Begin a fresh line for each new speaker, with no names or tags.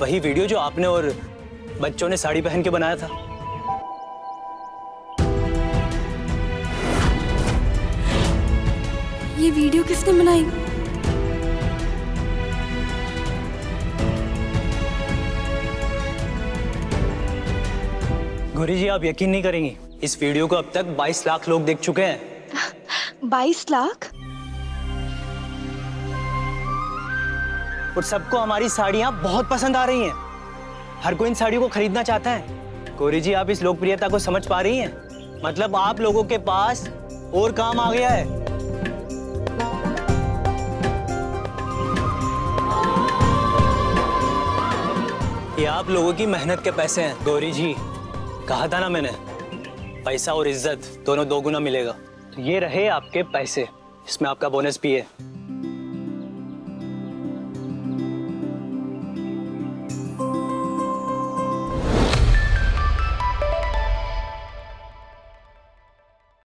वही वीडियो जो आपने और बच्चों ने साड़ी पहन के बनाया था।
ये वीडियो किसने बनाई?
गौरी जी आप यकीन नहीं करेंगी इस वीडियो को अब तक 22 लाख लोग देख चुके हैं।
बाईस लाख?
और सबको हमारी साड़ियाँ बहुत पसंद आ रही हैं। हर कोई इन साड़ियों को खरीदना चाहता है। गौरी जी, आप इस लोकप्रियता को समझ पा रही हैं? मतलब आप लोगों के पास और काम आ गया है। ये आप लोगों की मेहनत के पैसे हैं, गौरी जी। कहा था ना मैंने, पैसा और इज़्ज़त दोनों दोगुना मिलेगा। तो ये रहे आपके पैसे, इसमें आपका बोनस भी है।